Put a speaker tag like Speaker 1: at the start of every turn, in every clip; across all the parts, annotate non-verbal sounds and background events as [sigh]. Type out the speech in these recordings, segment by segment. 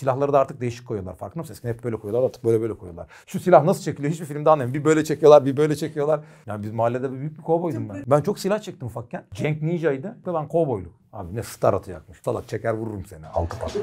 Speaker 1: Silahları da artık değişik koyuyorlar. Farkında mısın? Eskiden hep böyle koyuyorlar artık böyle böyle koyuyorlar. Şu silah nasıl çekiliyor hiçbir filmde anlamıyorum. Bir böyle çekiyorlar bir böyle çekiyorlar. Yani biz mahallede büyük bir kovboydum ben. Ben çok silah çektim ufakken. Cenk Ninja'ydı ve ben kovboyluk. Abi ne star atacakmış. Salak çeker vururum seni. Halkı patlar.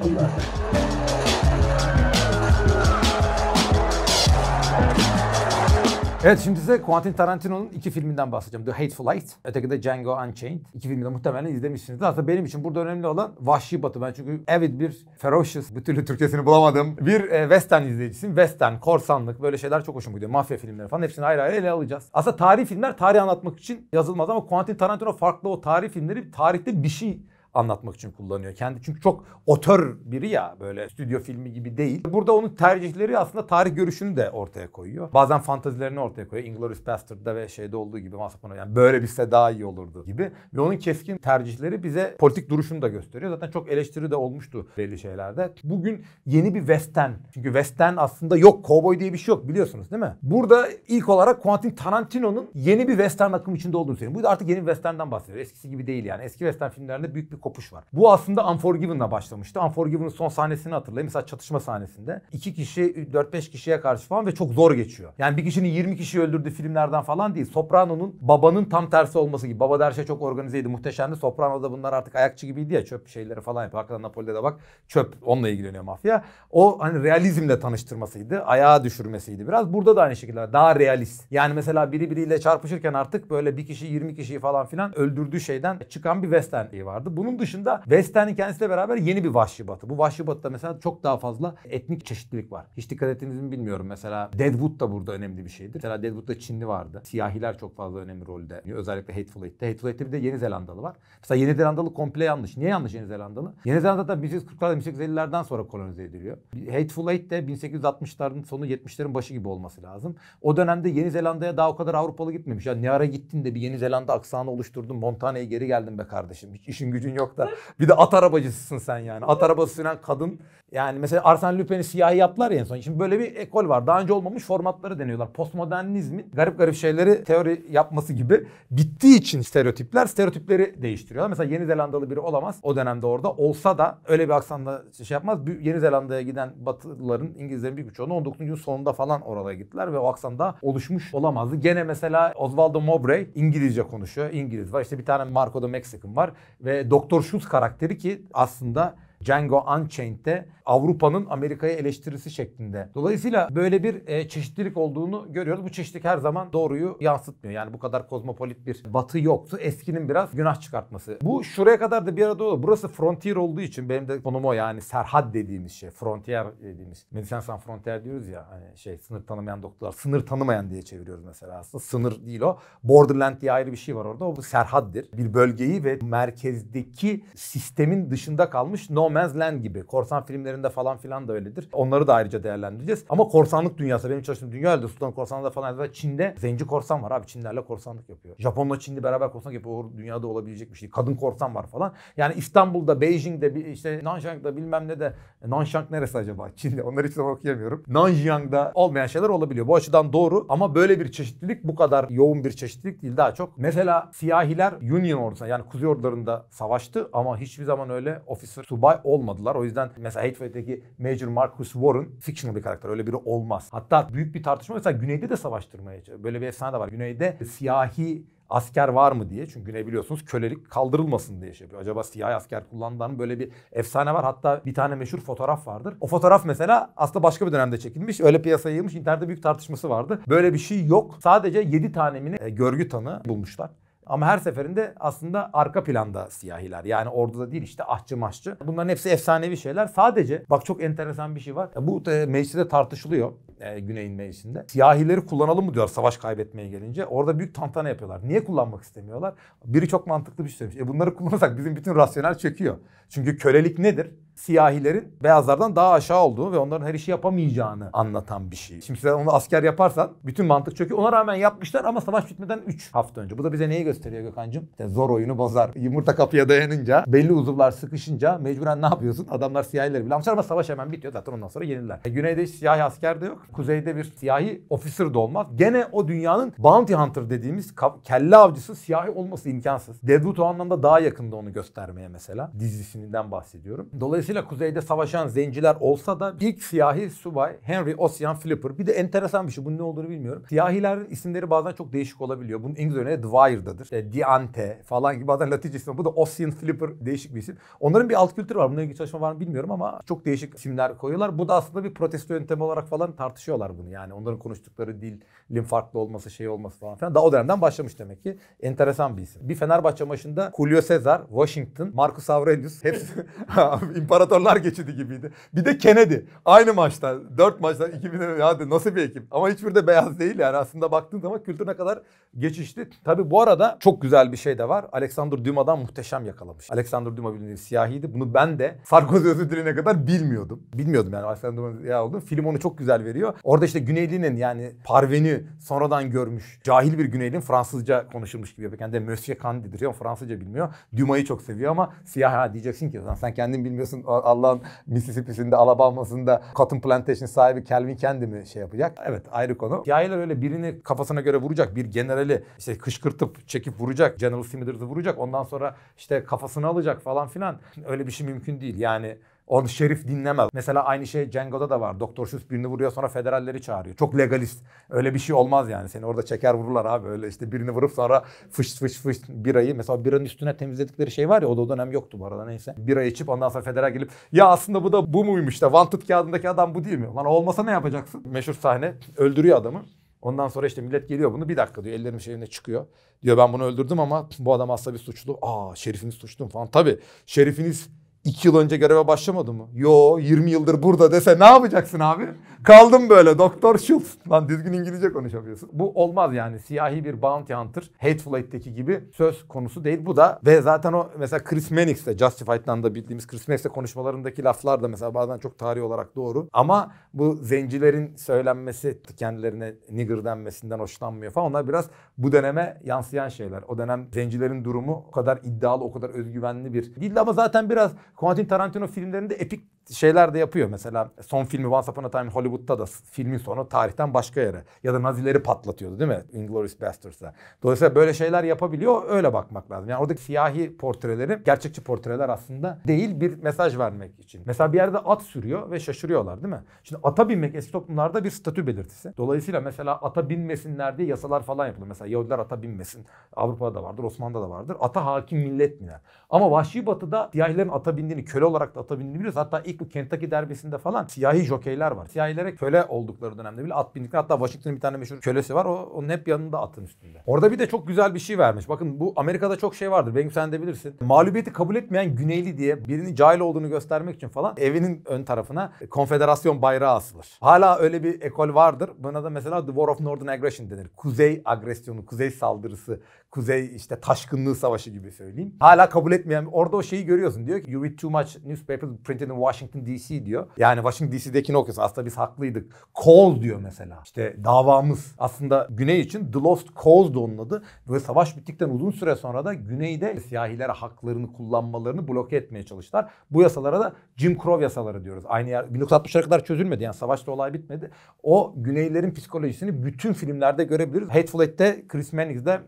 Speaker 1: Evet şimdi size Quentin Tarantino'nun iki filminden bahsedeceğim. The Hateful Eight, öteki de Django Unchained. İki filmi de muhtemelen izlemişsinizdir. Aslında benim için burada önemli olan Vahşi Batı. Ben çünkü avid bir ferocious, bir türlü Türkçesini bulamadım. Bir e, western izleyicisiyim. Western, korsanlık böyle şeyler çok hoşuma gidiyor. Mafya filmleri falan hepsini ayrı ayrı ele alacağız. Aslında tarih filmler tarih anlatmak için yazılmaz ama Quentin Tarantino farklı o tarih filmleri tarihte bir şey anlatmak için kullanıyor. Kendi çünkü çok otör biri ya böyle stüdyo filmi gibi değil. Burada onun tercihleri aslında tarih görüşünü de ortaya koyuyor. Bazen fantazilerini ortaya koyuyor. Inglourious Bastard'da ve şeyde olduğu gibi a- yani böyle bilse daha iyi olurdu gibi. Ve onun keskin tercihleri bize politik duruşunu da gösteriyor. Zaten çok eleştiri de olmuştu belli şeylerde. Bugün yeni bir western. Çünkü western aslında yok. Cowboy diye bir şey yok biliyorsunuz değil mi? Burada ilk olarak Quentin Tarantino'nun yeni bir western akım içinde olduğunu söylüyorum. Bu da artık yeni bir western'den bahsediyor. Eskisi gibi değil yani. Eski western filmlerinde büyük bir kopuş var. Bu aslında Unforgiven'la başlamıştı. Unforgiven'ın son sahnesini hatırlayın. Mesela çatışma sahnesinde. iki kişi 4-5 kişiye karşı falan ve çok zor geçiyor. Yani bir kişinin 20 kişi öldürdüğü filmlerden falan değil. Soprano'nun babanın tam tersi olması gibi. Baba da her şey çok organizeydi. Muhteşemdi. Soprano'da bunlar artık ayakçı gibiydi ya. Çöp şeyleri falan yapıyor. Hakikaten Napoli'de de bak çöp. Onunla ilgileniyor mafya. O hani realizmle tanıştırmasıydı. Ayağa düşürmesiydi biraz. Burada da aynı şekilde daha realist. Yani mesela biri biriyle çarpışırken artık böyle bir kişi 20 kişiyi falan filan öldürdüğü şeyden çıkan bir western vardı. Bunun dışında western'in kendisiyle beraber yeni bir vahşi batı. Bu vahşi batıda mesela çok daha fazla etnik çeşitlilik var. Hiç dikkat ettiniz mi bilmiyorum. Mesela Deadwood da burada önemli bir şeydir. Mesela Deadwood'da Çinli vardı. Siyahiler çok fazla önemli rolde. Özellikle Hateful Eight'te. Hateful Eight'te bir de Yeni Zelandalı var. Mesela Yeni Zelandalı komple yanlış. Niye yanlış Yeni Zelandalı? Yeni Zelanda da 1840'larda 1850'lerden sonra kolonize ediliyor. Hateful Eight de 1860'ların sonu 70'lerin başı gibi olması lazım. O dönemde Yeni Zelanda'ya daha o kadar Avrupalı gitmemiş. Ya ne ara gittin de bir Yeni Zelanda aksanı oluşturdun. Montana'ya geri geldin be kardeşim. Hiç işin gücün yok da. Bir de at arabacısısın sen yani. At arabası süren kadın. Yani mesela Arsène Lupin'i siyahi yaptılar ya en son. Şimdi böyle bir ekol var. Daha önce olmamış formatları deniyorlar. Postmodernizmin garip garip şeyleri teori yapması gibi. Bittiği için stereotipler stereotipleri değiştiriyorlar. Mesela Yeni Zelandalı biri olamaz. O dönemde orada olsa da öyle bir aksanla şey yapmaz. Yeni Zelanda'ya giden Batılıların, İngilizlerin büyük bir çoğunu 19. yüzyılın sonunda falan oraya gittiler ve o aksanda oluşmuş olamazdı. Gene mesela Osvaldo Mowbray İngilizce konuşuyor. İngiliz var. İşte bir tane Marco da Mexican var ve Doktor Schultz karakteri ki aslında Django Unchained'de Avrupa'nın Amerika'ya eleştirisi şeklinde. Dolayısıyla böyle bir e, çeşitlilik olduğunu görüyoruz. Bu çeşitlilik her zaman doğruyu yansıtmıyor. Yani bu kadar kozmopolit bir batı yoktu. Eskinin biraz günah çıkartması. Bu şuraya kadar da bir arada olur. Burası frontier olduğu için benim de konum o yani serhad dediğimiz şey. Frontier dediğimiz. Medicine Sans Frontier diyoruz ya hani şey sınır tanımayan doktorlar. Sınır tanımayan diye çeviriyoruz mesela aslında. Sınır değil o. Borderland diye ayrı bir şey var orada. O bu serhaddir. Bir bölgeyi ve merkezdeki sistemin dışında kalmış no man's land gibi. Korsan filmlerinde falan filan da öyledir. Onları da ayrıca değerlendireceğiz. Ama korsanlık dünyası benim çalıştığım dünya öyle. Sultan korsanlığı falan ve Çin'de zenci korsan var abi. Çinlerle korsanlık yapıyor. Japonla Çinli beraber korsanlık yapıyor. O dünyada olabilecek bir şey. Kadın korsan var falan. Yani İstanbul'da, Beijing'de, işte Nanjang'da bilmem ne de Nanjang neresi acaba? [laughs] Çin'de. Onları hiç okuyamıyorum. Nanjang'da olmayan şeyler olabiliyor. Bu açıdan doğru ama böyle bir çeşitlilik bu kadar yoğun bir çeşitlilik değil daha çok. Mesela siyahiler Union ordusuna yani Kuzey ordularında savaştı ama hiçbir zaman öyle officer, subay olmadılar. O yüzden mesela Hatefield'deki Major Marcus Warren fictional bir karakter. Öyle biri olmaz. Hatta büyük bir tartışma mesela Güney'de de savaştırmaya. Böyle bir efsane de var. Güney'de siyahi asker var mı diye. Çünkü ne biliyorsunuz kölelik kaldırılmasın diye şey yapıyor. Acaba siyahi asker kullanılan mı? böyle bir efsane var. Hatta bir tane meşhur fotoğraf vardır. O fotoğraf mesela aslında başka bir dönemde çekilmiş. Öyle piyasaya yayılmış. İnternette büyük tartışması vardı. Böyle bir şey yok. Sadece 7 tane e, görgü tanığı bulmuşlar. Ama her seferinde aslında arka planda siyahiler. Yani orduda değil işte ahçı maşçı. Bunların hepsi efsanevi şeyler. Sadece bak çok enteresan bir şey var. Bu e, mecliste tartışılıyor. E, Güney'in meclisinde. Siyahileri kullanalım mı diyor savaş kaybetmeye gelince. Orada büyük tantana yapıyorlar. Niye kullanmak istemiyorlar? Biri çok mantıklı bir şey söylemiş. E bunları kullanırsak bizim bütün rasyonel çöküyor. Çünkü kölelik nedir? Siyahilerin beyazlardan daha aşağı olduğu ve onların her işi yapamayacağını anlatan bir şey. Şimdi sen onu asker yaparsan bütün mantık çöküyor. Ona rağmen yapmışlar ama savaş bitmeden 3 hafta önce. Bu da bize neyi gösteriyor Gökhan'cığım? İşte zor oyunu bozar. Yumurta kapıya dayanınca, belli uzuvlar sıkışınca mecburen ne yapıyorsun? Adamlar siyahileri bile almışlar ama savaş hemen bitiyor. Zaten ondan sonra yenirler. E, Güneyde hiç siyahi asker de yok. Kuzeyde bir siyahi officer da olmaz. Gene o dünyanın bounty hunter dediğimiz kelle avcısı siyahi olması imkansız. Deadwood o anlamda daha yakında onu göstermeye mesela. Dizisinden bahsediyorum. Dolayısıyla Dolayısıyla kuzeyde savaşan zenciler olsa da ilk siyahi subay Henry Ossian Flipper. Bir de enteresan bir şey. Bunun ne olduğunu bilmiyorum. Siyahilerin isimleri bazen çok değişik olabiliyor. Bunun İngiliz örneği Dwyer'dadır. İşte Diante falan gibi bazen Latince ismi. Bu da Ossian Flipper değişik bir isim. Onların bir alt kültürü var. Bununla ilgili çalışma var mı bilmiyorum ama çok değişik isimler koyuyorlar. Bu da aslında bir protesto yöntemi olarak falan tartışıyorlar bunu. Yani onların konuştukları dilin farklı olması, şey olması falan filan. Daha o dönemden başlamış demek ki. Enteresan bir isim. Bir Fenerbahçe maçında Julio Cesar, Washington, Marcus Aurelius hepsi [laughs] imparatorlar geçidi gibiydi. Bir de Kennedy. Aynı maçta. Dört maçta 2000 ya nasıl bir ekip. Ama hiçbir de beyaz değil yani aslında baktığın zaman kültürüne kadar geçişti. Tabi bu arada çok güzel bir şey de var. Alexander Dumas'dan muhteşem yakalamış. Alexander Dumas bildiğiniz siyahiydi. Bunu ben de Sarkozy özür dilene kadar bilmiyordum. Bilmiyordum yani Alexander Dumas ya oldu. Film onu çok güzel veriyor. Orada işte Güneyli'nin yani Parveni sonradan görmüş. Cahil bir Güneyli'nin Fransızca konuşulmuş gibi yapıyor. Kendi Monsieur Candy'dir ya Fransızca bilmiyor. Dumas'ı çok seviyor ama siyah ha diyeceksin ki sen kendin bilmiyorsun Allah'ın Mississippi'sinde Alabama'sında Cotton Plantation sahibi Calvin Candy mi şey yapacak? Evet ayrı konu. Siyahiler öyle birini kafasına göre vuracak. Bir generali işte kışkırtıp çekip vuracak. General Smithers'ı vuracak. Ondan sonra işte kafasını alacak falan filan. Öyle bir şey mümkün değil. Yani onu şerif dinlemez. Mesela aynı şey Django'da da var. Doktor Seuss birini vuruyor sonra federalleri çağırıyor. Çok legalist. Öyle bir şey olmaz yani. Seni orada çeker vururlar abi. Öyle işte birini vurup sonra fış fış fış birayı. Mesela biranın üstüne temizledikleri şey var ya o da o dönem yoktu bu arada neyse. Bira içip ondan sonra federal gelip ya aslında bu da bu muymuş da wanted kağıdındaki adam bu değil mi? Lan olmasa ne yapacaksın? Meşhur sahne öldürüyor adamı. Ondan sonra işte millet geliyor bunu bir dakika diyor ellerim şeyine çıkıyor. Diyor ben bunu öldürdüm ama bu adam aslında bir suçlu. Aa şerifiniz suçlu falan. Tabii şerifiniz 2 yıl önce göreve başlamadı mı? Yo 20 yıldır burada dese ne yapacaksın abi? Kaldım böyle Doktor Schultz. Lan düzgün İngilizce konuşamıyorsun. Bu olmaz yani. Siyahi bir bounty hunter Hateful Eight'teki gibi söz konusu değil. Bu da ve zaten o mesela Chris Mannix'te Justified'dan da bildiğimiz Chris Mannix'te konuşmalarındaki laflar da mesela bazen çok tarihi olarak doğru. Ama bu zencilerin söylenmesi kendilerine nigger denmesinden hoşlanmıyor falan. Onlar biraz bu döneme yansıyan şeyler. O dönem zencilerin durumu o kadar iddialı, o kadar özgüvenli bir değildi ama zaten biraz Quentin Tarantino filmlerinde epik şeyler de yapıyor. Mesela son filmi Once Upon a Time Hollywood'da da filmin sonu tarihten başka yere. Ya da Nazileri patlatıyordu değil mi? Inglourious Basterds'da. Dolayısıyla böyle şeyler yapabiliyor. Öyle bakmak lazım. Yani oradaki siyahi portreleri gerçekçi portreler aslında değil bir mesaj vermek için. Mesela bir yerde at sürüyor ve şaşırıyorlar değil mi? Şimdi ata binmek eski toplumlarda bir statü belirtisi. Dolayısıyla mesela ata binmesinler diye yasalar falan yapılır. Mesela Yahudiler ata binmesin. Avrupa'da da vardır, Osmanlı'da da vardır. Ata hakim millet biner. Ama Vahşi Batı'da siyahilerin ata bindiğini, köle olarak da ata bindiğini biliyoruz. Hatta ilk bu Kentucky derbisinde falan siyahi jokeyler var. Siyahilere köle oldukları dönemde bile at bindikleri. Hatta Washington'ın bir tane meşhur kölesi var. O, onun hep yanında atın üstünde. Orada bir de çok güzel bir şey vermiş. Bakın bu Amerika'da çok şey vardır. Benim sen de bilirsin. Mağlubiyeti kabul etmeyen Güneyli diye birinin cahil olduğunu göstermek için falan evinin ön tarafına konfederasyon bayrağı asılır. Hala öyle bir ekol vardır. Buna da mesela The War of Northern Aggression denir. Kuzey agresyonu, kuzey saldırısı, kuzey işte taşkınlığı savaşı gibi söyleyeyim. Hala kabul etmeyen orada o şeyi görüyorsun. Diyor ki you read too much newspaper printed in Washington DC diyor. Yani Washington DC'dekini okuyorsun. Aslında biz haklıydık. Cause diyor mesela. İşte davamız. Aslında Güney için The Lost Cause da onun adı. Ve savaş bittikten uzun süre sonra da Güney'de siyahilere haklarını kullanmalarını bloke etmeye çalıştılar. Bu yasalara da Jim Crow yasaları diyoruz. Aynı yer 1960'lara kadar çözülmedi. Yani savaşta olay bitmedi. O Güneylerin psikolojisini bütün filmlerde görebiliriz. Hateful Eight'te Chris Mannings'de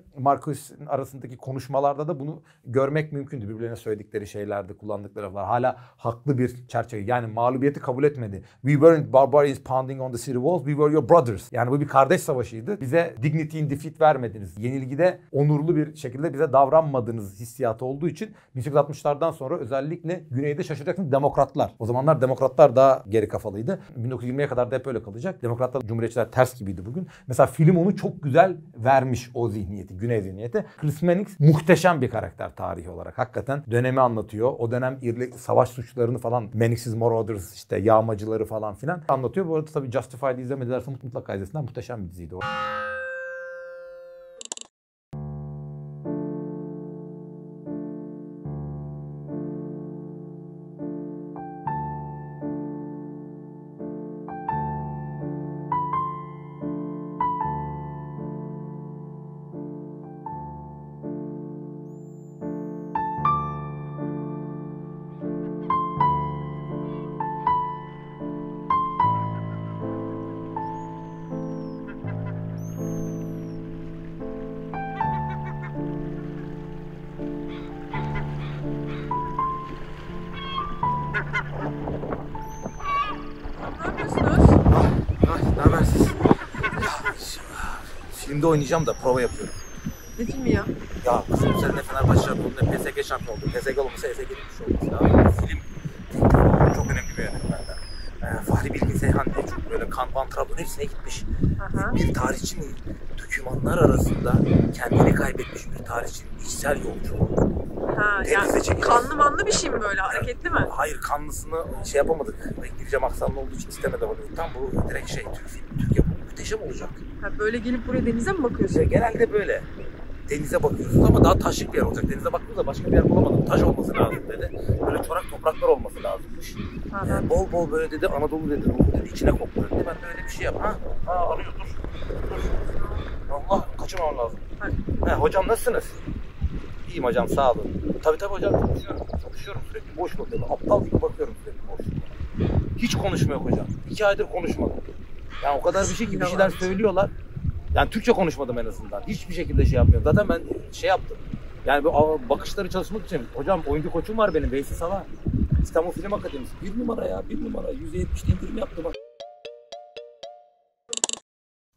Speaker 1: Marcus'in arasındaki konuşmalarda da bunu görmek mümkündü. Birbirlerine söyledikleri şeylerde kullandıkları laflar. Hala haklı bir çerçeve. Yani mağlubiyeti kabul etmedi. We weren't barbarians pounding on the city walls. We were your brothers. Yani bu bir kardeş savaşıydı. Bize dignity in defeat vermediniz. Yenilgide onurlu bir şekilde bize davranmadığınız hissiyatı olduğu için 1860'lardan sonra özellikle güneyde şaşıracaksınız demokratlar. O zamanlar demokratlar daha geri kafalıydı. 1920'ye kadar da hep öyle kalacak. Demokratlar, cumhuriyetçiler ters gibiydi bugün. Mesela film onu çok güzel vermiş o zihniyeti, güney zihniyeti. Chris Mannix muhteşem bir karakter tarihi olarak. Hakikaten dönemi anlatıyor. O dönem irli savaş suçlarını falan Mannix's Marauders işte yağmacıları falan filan anlatıyor. Bu arada tabii Justified'i izlemedilerse mutlaka izlesinler. Muhteşem bir diziydi o. filmde oynayacağım da prova yapıyorum.
Speaker 2: Ne filmi ya?
Speaker 1: Ya kızım sen ne Fenerbahçe şampiyonu ne PSG şampiyon oldu. PSG olmasa ESG gitmiş olması lazım. Film çok önemli bir yönetmenden. Ee, Fahri Bilgin Seyhan diye çok böyle Kan Van Trabzon hepsine gitmiş.
Speaker 2: Aha.
Speaker 1: Bir tarihçinin dokümanlar arasında kendini kaybetmiş bir tarihçinin içsel yolculuğu.
Speaker 2: Ha, yani kanlı manlı bir şey mi böyle? Hareketli mi?
Speaker 1: Hayır kanlısını şey yapamadık. İngilizce aksanlı olduğu için istemedi Hollywood'dan. Bu direkt şey Türk filmi, Türk yapımı. Muhteşem olacak.
Speaker 2: Ha, böyle gelip buraya denize mi bakıyorsun?
Speaker 1: İşte genelde böyle. Denize bakıyorsunuz ama daha taşlık bir yer olacak. Denize baktığımızda başka bir yer bulamadım. Taş olması lazım dedi. Böyle çorak topraklar olması lazımmış.
Speaker 2: Aha.
Speaker 1: Ee, bol bol böyle dedi Anadolu dedi. Ruhu dedi içine kokla dedi. Ben de öyle bir şey yap. Ha, ha arıyor dur. Dur. Allah kaçırmam lazım. Ha, hocam nasılsınız? İyiyim hocam sağ olun. Tabii tabii hocam çalışıyorum. Çalışıyorum sürekli boş bakıyorum. Aptal gibi bakıyorum sürekli boş. Hiç konuşma yok hocam. İki aydır konuşmadım. Yani o kadar bir şey ki bir şeyler söylüyorlar. Yani Türkçe konuşmadım en azından. Hiçbir şekilde şey yapmıyorum. Zaten ben şey yaptım. Yani bu bakışları çalışmak için. Hocam oyuncu koçum var benim Veysi Salah. İstanbul Film Akademisi. Bir numara ya bir numara. %70 indirim yaptı bak.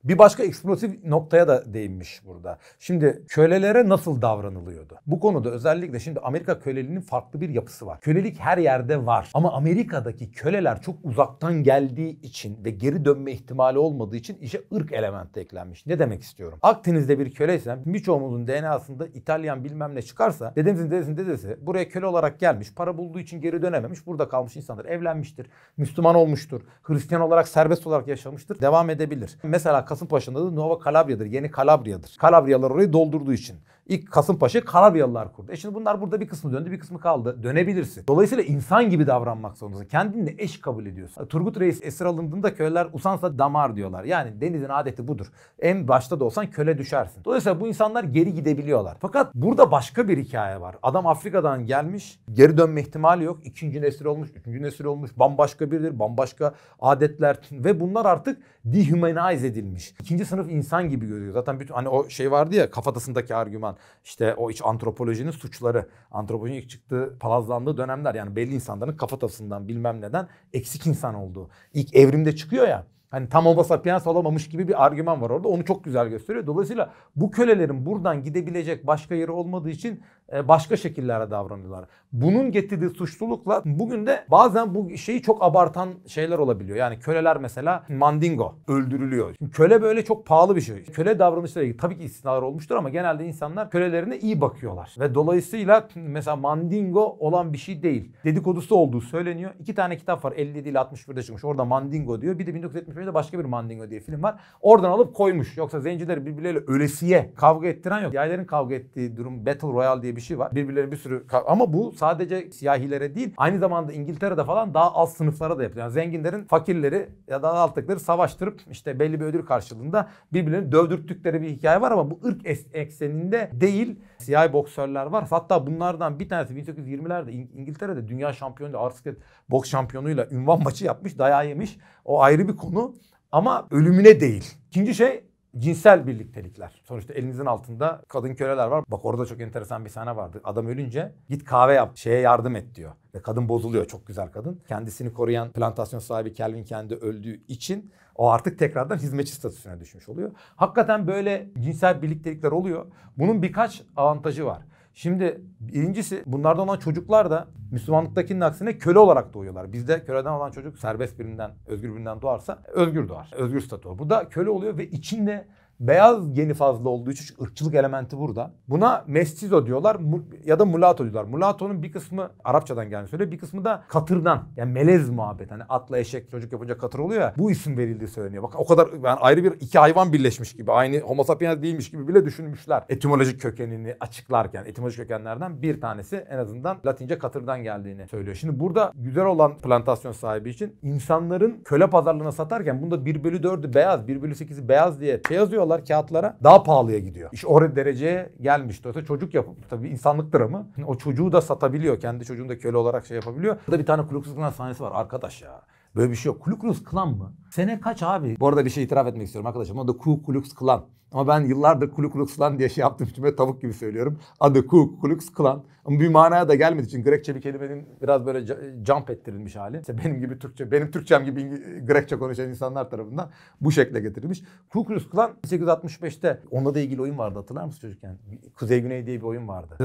Speaker 1: Bir başka eksplosif noktaya da değinmiş burada. Şimdi kölelere nasıl davranılıyordu? Bu konuda özellikle şimdi Amerika köleliğinin farklı bir yapısı var. Kölelik her yerde var. Ama Amerika'daki köleler çok uzaktan geldiği için ve geri dönme ihtimali olmadığı için işe ırk elementi eklenmiş. Ne demek istiyorum? Akdeniz'de bir köleysen birçoğumuzun DNA'sında İtalyan bilmem ne çıkarsa dedemizin dedesinin dedesi buraya köle olarak gelmiş. Para bulduğu için geri dönememiş. Burada kalmış insanlar. Evlenmiştir. Müslüman olmuştur. Hristiyan olarak serbest olarak yaşamıştır. Devam edebilir. Mesela Kasımpaşa'nın adı Nova Calabria'dır. Yeni Kalabriya'dır. Kalabriyalar orayı doldurduğu için. İlk Kasımpaşa Kalabriyalılar kurdu. E şimdi bunlar burada bir kısmı döndü bir kısmı kaldı. Dönebilirsin. Dolayısıyla insan gibi davranmak zorundasın. Kendini de eş kabul ediyorsun. Turgut Reis esir alındığında köleler usansa damar diyorlar. Yani denizin adeti budur. En başta da olsan köle düşersin. Dolayısıyla bu insanlar geri gidebiliyorlar. Fakat burada başka bir hikaye var. Adam Afrika'dan gelmiş. Geri dönme ihtimali yok. İkinci nesil olmuş, üçüncü nesil olmuş. Bambaşka biridir, bambaşka adetler ve bunlar artık dehumanize edilmiş. İkinci sınıf insan gibi görüyor. Zaten bütün hani o şey vardı ya kafatasındaki argüman. İşte o iç antropolojinin suçları. Antropolojinin ilk çıktığı palazlandığı dönemler. Yani belli insanların kafatasından bilmem neden eksik insan olduğu. İlk evrimde çıkıyor ya. Hani tam homo sapiens olamamış gibi bir argüman var orada. Onu çok güzel gösteriyor. Dolayısıyla bu kölelerin buradan gidebilecek başka yeri olmadığı için başka şekillerde davranıyorlar. Bunun getirdiği suçlulukla bugün de bazen bu şeyi çok abartan şeyler olabiliyor. Yani köleler mesela mandingo öldürülüyor. Şimdi köle böyle çok pahalı bir şey. Köle davranışları ilgili tabii ki istisnalar olmuştur ama genelde insanlar kölelerine iyi bakıyorlar. Ve dolayısıyla mesela mandingo olan bir şey değil. Dedikodusu olduğu söyleniyor. İki tane kitap var 57 ile 61'de çıkmış. Orada mandingo diyor. Bir de 1975'de başka bir mandingo diye film var. Oradan alıp koymuş. Yoksa zencileri birbirleriyle ölesiye kavga ettiren yok. Yayların kavga ettiği durum Battle Royale diye bir şey var. Birbirlerine bir sürü ama bu sadece siyahilere değil aynı zamanda İngiltere'de falan daha alt sınıflara da yapılıyor. Yani zenginlerin fakirleri ya da alttakileri savaştırıp işte belli bir ödül karşılığında birbirlerini dövdürttükleri bir hikaye var ama bu ırk ekseninde değil. Siyahi boksörler var. Hatta bunlardan bir tanesi 1820'lerde İng- İngiltere'de dünya şampiyonu artık boks şampiyonuyla ünvan maçı yapmış, dayağı yemiş. O ayrı bir konu ama ölümüne değil. İkinci şey cinsel birliktelikler. Sonuçta elinizin altında kadın köleler var. Bak orada çok enteresan bir sahne vardı. Adam ölünce git kahve yap, şeye yardım et diyor. Ve kadın bozuluyor çok güzel kadın. Kendisini koruyan plantasyon sahibi Kelvin kendi öldüğü için o artık tekrardan hizmetçi statüsüne düşmüş oluyor. Hakikaten böyle cinsel birliktelikler oluyor. Bunun birkaç avantajı var. Şimdi birincisi bunlardan olan çocuklar da Müslümanlıktakinin aksine köle olarak doğuyorlar. Bizde köleden olan çocuk serbest birinden, özgür birinden doğarsa özgür doğar. Özgür statü o. Burada köle oluyor ve içinde beyaz geni fazla olduğu için ırkçılık elementi burada. Buna mestizo diyorlar ya da mulatto diyorlar. Mulatto'nun bir kısmı Arapçadan gelmiş söylüyor. Bir kısmı da katırdan. Yani melez muhabbet. Hani atla eşek çocuk yapınca katır oluyor ya. Bu isim verildiği söyleniyor. Bak o kadar yani ayrı bir iki hayvan birleşmiş gibi. Aynı homo sapiens değilmiş gibi bile düşünmüşler. Etimolojik kökenini açıklarken etimolojik kökenlerden bir tanesi en azından Latince katırdan geldiğini söylüyor. Şimdi burada güzel olan plantasyon sahibi için insanların köle pazarlığına satarken bunda 1 bölü 4'ü beyaz, 1 bölü 8'i beyaz diye şey yazıyorlar kağıtlara. Daha pahalıya gidiyor. İş o dereceye gelmiş. Dolayısıyla çocuk yapıp tabii insanlık dramı. O çocuğu da satabiliyor. Kendi çocuğunu da köle olarak şey yapabiliyor. Burada bir tane Ku Klux Klan sahnesi var arkadaş ya. Böyle bir şey yok. Ku Klux Klan mı? Sene kaç abi? Bu arada bir şey itiraf etmek istiyorum arkadaşım. O da Ku Klux Klan. Ama ben yıllardır Ku Klux Klan diye şey için böyle tavuk gibi söylüyorum. Adı Ku Klux Klan. Ama bir manaya da gelmediği için Grekçe bir kelimenin biraz böyle jump ettirilmiş hali. İşte benim gibi Türkçe, benim Türkçem gibi Grekçe konuşan insanlar tarafından bu şekle getirilmiş. Ku Klux Klan 1865'te onunla da ilgili oyun vardı hatırlar mısın çocukken? Kuzey Güney diye bir oyun vardı.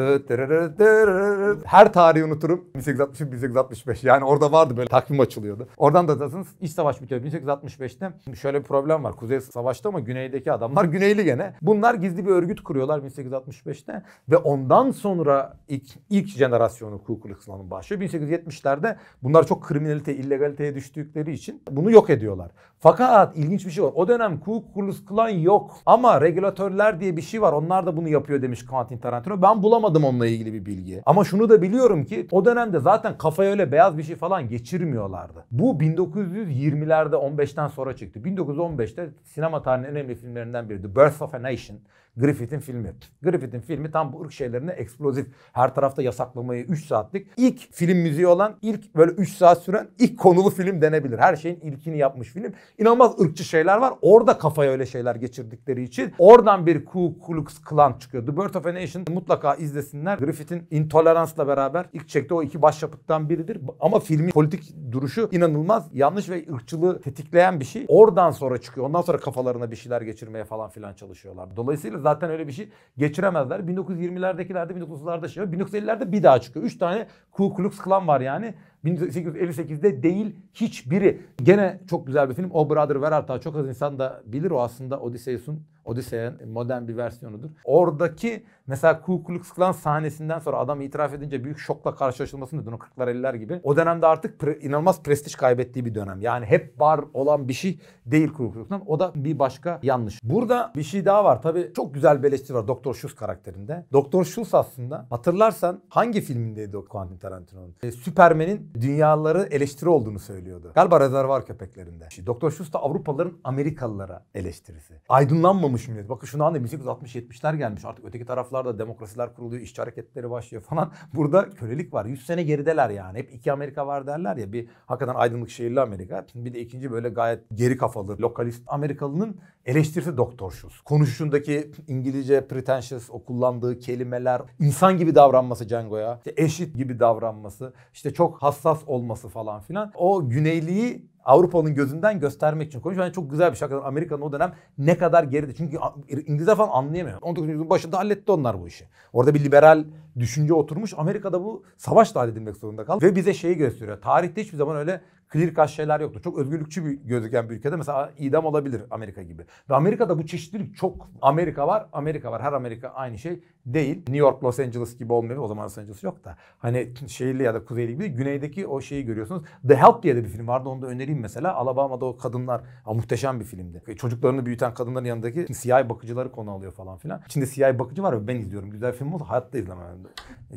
Speaker 1: Her tarihi unuturum. 1860-1865 yani orada vardı böyle takvim açılıyordu. Oradan da zaten iç savaş bitiyor 1865'te. Şimdi şöyle bir problem var. Kuzey savaşta ama güneydeki adamlar [laughs] güneyli gene. Bunlar gizli bir örgüt kuruyorlar 1865'te ve ondan sonra ilk ilk jenerasyonu Ku Klux başlıyor. 1870'lerde bunlar çok kriminalite, illegaliteye düştükleri için bunu yok ediyorlar. Fakat ilginç bir şey var. O dönem Ku Klux Klan yok ama regülatörler diye bir şey var. Onlar da bunu yapıyor demiş Quentin Tarantino. Ben bulamadım onunla ilgili bir bilgi. Ama şunu da biliyorum ki o dönemde zaten kafaya öyle beyaz bir şey falan geçirmiyorlardı. Bu 1920'lerde 15'ten sonra çıktı. 1915'te sinema tarihinin önemli filmlerinden biri The Birth of a Nation. Griffith'in filmi. Griffith'in filmi tam bu ırk şeylerine eksplozif. Her tarafta yasaklamayı 3 saatlik. ilk film müziği olan, ilk böyle 3 saat süren ilk konulu film denebilir. Her şeyin ilkini yapmış film. İnanılmaz ırkçı şeyler var. Orada kafaya öyle şeyler geçirdikleri için oradan bir Ku Klux Klan çıkıyor. The Birth of a Nation mutlaka izlesinler. Griffith'in intoleransla beraber ilk çektiği o iki başyapıttan biridir. Ama filmin politik duruşu inanılmaz yanlış ve ırkçılığı tetikleyen bir şey. Oradan sonra çıkıyor. Ondan sonra kafalarına bir şeyler geçirmeye falan filan çalışıyorlar. Dolayısıyla zaten öyle bir şey geçiremezler. 1920'lerdekilerde 1930'larda şey var. 1950'lerde bir daha çıkıyor. 3 tane Ku Klux Klan var yani. 1858'de değil hiçbiri. Gene çok güzel bir film. O Brother Where Art? Çok az insan da bilir. O aslında Odysseus'un Odyssey'in modern bir versiyonudur. Oradaki mesela Ku Klux Klan sahnesinden sonra adam itiraf edince büyük şokla karşılaşılmasını dün o 40'lar 50'ler gibi. O dönemde artık pre, inanılmaz prestij kaybettiği bir dönem. Yani hep var olan bir şey değil Ku Klux Klan. O da bir başka yanlış. Burada bir şey daha var. Tabii çok güzel bir eleştiri var Doktor Schultz karakterinde. Doktor Schultz aslında hatırlarsan hangi filmindeydi o Quentin Tarantino'nun? E, Superman'in dünyaları eleştiri olduğunu söylüyordu. Galiba Rezervar Köpeklerinde. Doktor Schultz da Avrupalıların Amerikalılara eleştirisi. Aydınlanmamış millet. Bakın şunu anlayın 1860-70'ler gelmiş. Artık öteki taraflarda demokrasiler kuruluyor, işçi hareketleri başlıyor falan. [laughs] Burada kölelik var. 100 sene gerideler yani. Hep iki Amerika var derler ya. Bir hakikaten aydınlık şehirli Amerika. Bir de ikinci böyle gayet geri kafalı, lokalist Amerikalının eleştirisi Doktor Schultz. Konuşuşundaki İngilizce pretentious, o kullandığı kelimeler, insan gibi davranması Django'ya, işte eşit gibi davranması, işte çok hassas olması falan filan. O güneyliği Avrupa'nın gözünden göstermek için konuşuyor. Yani çok güzel bir şey. Amerika'nın o dönem ne kadar geride. Çünkü İngilizler falan anlayamıyor. 19. yüzyılın başında halletti onlar bu işi. Orada bir liberal düşünce oturmuş. Amerika'da bu savaşla halledilmek zorunda kaldı. Ve bize şeyi gösteriyor. Tarihte hiçbir zaman öyle clear cut şeyler yoktu. Çok özgürlükçü bir gözüken bir ülkede mesela idam olabilir Amerika gibi. Ve Amerika'da bu çeşitlilik çok. Amerika var, Amerika var. Her Amerika aynı şey değil. New York, Los Angeles gibi olmuyor. O zaman Los Angeles yok da. Hani şehirli ya da kuzeyli gibi güneydeki o şeyi görüyorsunuz. The Help diye de bir film vardı. Onu da önereyim mesela. Alabama'da o kadınlar ha, muhteşem bir filmdi. Çocuklarını büyüten kadınların yanındaki siyah bakıcıları konu alıyor falan filan. İçinde siyah bakıcı var ve ben izliyorum. Güzel film oldu. Hayatta izlemem.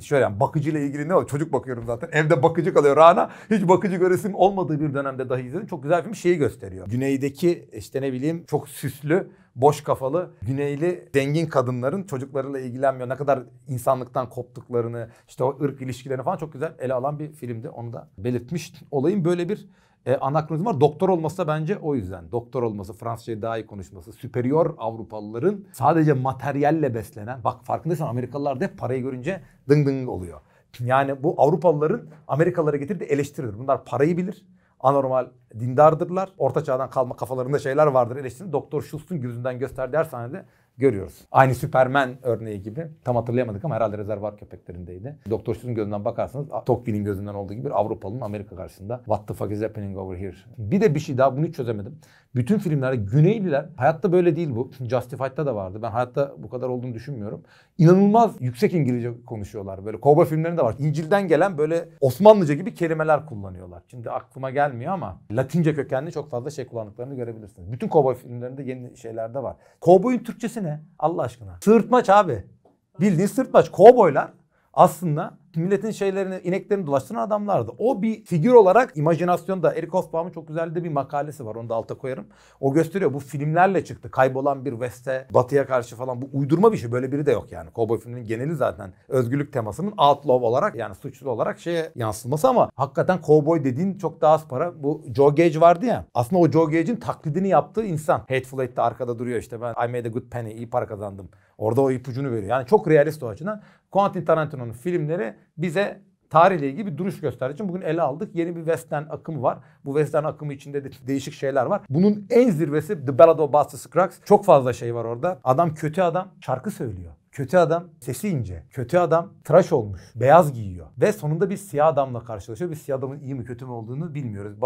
Speaker 1: Şöyle yani bakıcıyla ilgili ne o? Çocuk bakıyorum zaten. [laughs] Evde bakıcı kalıyor. Rana hiç bakıcı göresim olmadığı bir dönemde dahi izledim. Çok güzel film şeyi gösteriyor. Güneydeki işte ne bileyim çok süslü boş kafalı güneyli zengin kadınların çocuklarıyla ilgilenmiyor. Ne kadar insanlıktan koptuklarını işte o ırk ilişkilerini falan çok güzel ele alan bir filmdi. Onu da belirtmiş olayım. Böyle bir e, anakronizm var. Doktor olması da bence o yüzden. Doktor olması, Fransızcayı daha iyi konuşması, süperior Avrupalıların sadece materyalle beslenen, bak farkındaysan Amerikalılar da hep parayı görünce dıng dıng oluyor. Yani bu Avrupalıların Amerikalılara getirdiği eleştiridir. Bunlar parayı bilir anormal dindardırlar. Orta çağdan kalma kafalarında şeyler vardır eleştirin. Doktor Schultz'un gözünden gösterdiği her sahnede görüyoruz. Aynı Superman örneği gibi. Tam hatırlayamadık ama herhalde rezervar köpeklerindeydi. Doktor Schultz'un gözünden bakarsanız Tocqueville'in gözünden olduğu gibi Avrupalı'nın Amerika karşısında What the fuck is happening over here? Bir de bir şey daha bunu hiç çözemedim. Bütün filmlerde Güneyliler hayatta böyle değil bu. [laughs] Justified'da da vardı. Ben hayatta bu kadar olduğunu düşünmüyorum. İnanılmaz yüksek İngilizce konuşuyorlar. Böyle kovboy filmlerinde var. İncil'den gelen böyle Osmanlıca gibi kelimeler kullanıyorlar. Şimdi aklıma gelmiyor ama Latince kökenli çok fazla şey kullandıklarını görebilirsiniz. Bütün kovboy filmlerinde yeni şeyler de var. Kovboyun Türkçesi ne? Allah aşkına. Sırtmaç abi. Bildiğin sırtmaç. Kovboylar aslında milletin şeylerini, ineklerini dolaştıran adamlardı. O bir figür olarak imajinasyonda Eric Hobsbawm'ın çok güzel de bir makalesi var. Onu da alta koyarım. O gösteriyor. Bu filmlerle çıktı. Kaybolan bir West'e, Batı'ya karşı falan. Bu uydurma bir şey. Böyle biri de yok yani. Cowboy filminin geneli zaten özgürlük temasının outlaw olarak yani suçlu olarak şeye yansıtılması ama hakikaten cowboy dediğin çok daha az para. Bu Joe Gage vardı ya. Aslında o Joe Gage'in taklidini yaptığı insan. Hateful Eight'te arkada duruyor işte ben I made a good penny iyi para kazandım. Orada o ipucunu veriyor. Yani çok realist o açıdan. Quentin Tarantino'nun filmleri bize tarihle ilgili bir duruş gösterdiği için bugün ele aldık. Yeni bir western akımı var. Bu western akımı içinde de değişik şeyler var. Bunun en zirvesi The Ballad of Buster Scruggs. Çok fazla şey var orada. Adam kötü adam şarkı söylüyor. Kötü adam sesi ince. Kötü adam tıraş olmuş. Beyaz giyiyor. Ve sonunda bir siyah adamla karşılaşıyor. Biz siyah adamın iyi mi kötü mü olduğunu bilmiyoruz.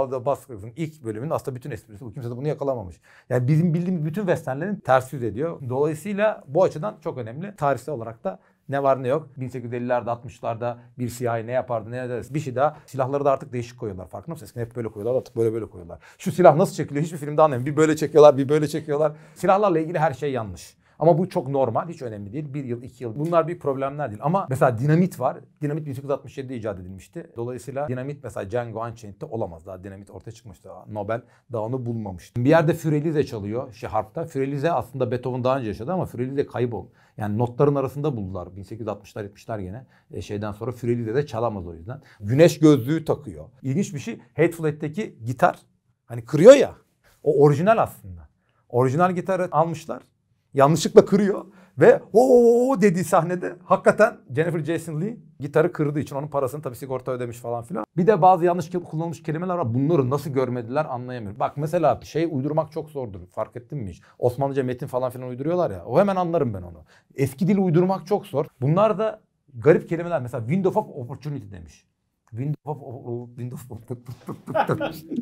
Speaker 1: Scruggs'ın ilk bölümünün aslında bütün esprisi bu. Kimse de bunu yakalamamış. Yani bizim bildiğimiz bütün westernlerin ters yüz ediyor. Dolayısıyla bu açıdan çok önemli. Tarihsel olarak da ne var ne yok. 1850'lerde 60'larda bir siyahi ne yapardı ne ederse bir şey daha. Silahları da artık değişik koyuyorlar. Farkında mısın? Eskiden hep böyle koyuyorlar artık böyle böyle koyuyorlar. Şu silah nasıl çekiliyor hiçbir filmde anlamıyorum. Bir böyle çekiyorlar bir böyle çekiyorlar. Silahlarla ilgili her şey yanlış. Ama bu çok normal, hiç önemli değil. Bir yıl, iki yıl. Bunlar bir problemler değil. Ama mesela dinamit var. Dinamit 1867'de icat edilmişti. Dolayısıyla dinamit mesela Django Unchained'de olamaz. Daha dinamit ortaya çıkmıştı. Nobel daha onu bulmamıştı. Bir yerde Fürelize çalıyor şey harpta. Fürelize aslında Beethoven daha önce yaşadı ama Fürelize kaybol. Yani notların arasında buldular. 1860'lar 70'ler gene. E, şeyden sonra Fürelize de çalamaz o yüzden. Güneş gözlüğü takıyor. İlginç bir şey. Hateful Eight'teki gitar hani kırıyor ya. O orijinal aslında. Orijinal gitarı almışlar yanlışlıkla kırıyor ve o dediği sahnede hakikaten Jennifer Jason Leigh gitarı kırdığı için onun parasını tabii sigorta ödemiş falan filan. Bir de bazı yanlış kullanılmış kelimeler var. Bunları nasıl görmediler anlayamıyorum. Bak mesela şey uydurmak çok zordur. Fark ettin mi hiç? Osmanlıca metin falan filan uyduruyorlar ya. O hemen anlarım ben onu. Eski dil uydurmak çok zor. Bunlar da garip kelimeler. Mesela window of opportunity demiş. Window of, window of,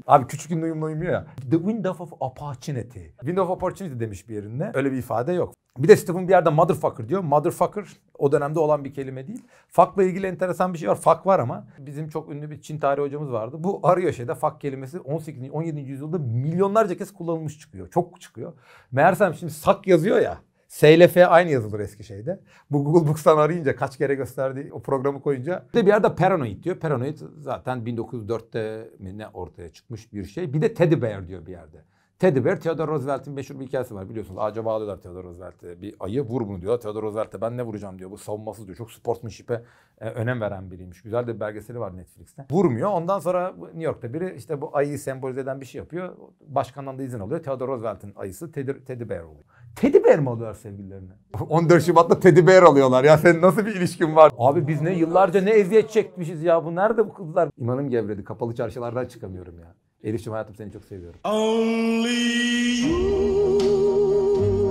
Speaker 1: Abi küçük uyumlu uyumuyor ya. The window of opportunity. Window of opportunity demiş bir yerinde. Öyle bir ifade yok. Bir de Stephen bir yerde motherfucker diyor. Motherfucker o dönemde olan bir kelime değil. Fuck'la ilgili enteresan bir şey var. Fuck var ama bizim çok ünlü bir Çin tarihi hocamız vardı. Bu arıyor şeyde fuck kelimesi 18. 17. yüzyılda milyonlarca kez kullanılmış çıkıyor. Çok çıkıyor. Meğersem şimdi sak yazıyor ya. S ile F aynı yazılır eski şeyde. Bu Google Books'tan arayınca kaç kere gösterdiği o programı koyunca. Bir de bir yerde paranoid diyor. Paranoid zaten 1904'te mi ne ortaya çıkmış bir şey. Bir de teddy bear diyor bir yerde. Teddy Bear, Theodore Roosevelt'in meşhur bir hikayesi var biliyorsunuz. Ağaca bağlıyorlar Theodore Roosevelt'e. Bir ayı vur bunu diyor. Theodore Roosevelt'e ben ne vuracağım diyor. Bu savunmasız diyor. Çok sportsmanship'e e, önem veren biriymiş. Güzel de bir belgeseli var Netflix'te. Vurmuyor. Ondan sonra New York'ta biri işte bu ayıyı sembolize eden bir şey yapıyor. Başkandan da izin alıyor. Theodore Roosevelt'in ayısı Teddy, Teddy Bear oluyor. Teddy Bear mi alıyorlar sevgililerine? [laughs] 14 Şubat'ta Teddy Bear alıyorlar. Ya senin nasıl bir ilişkin var? Abi biz ne yıllarca ne eziyet çekmişiz ya. Bu nerede bu kızlar? İmanım gevredi. Kapalı çarşılardan çıkamıyorum ya. Elif'ciğim hayatım seni çok seviyorum.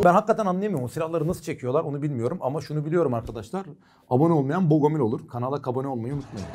Speaker 1: Ben hakikaten anlayamıyorum. O silahları nasıl çekiyorlar onu bilmiyorum. Ama şunu biliyorum arkadaşlar. Abone olmayan bogomil olur. Kanala abone olmayı unutmayın.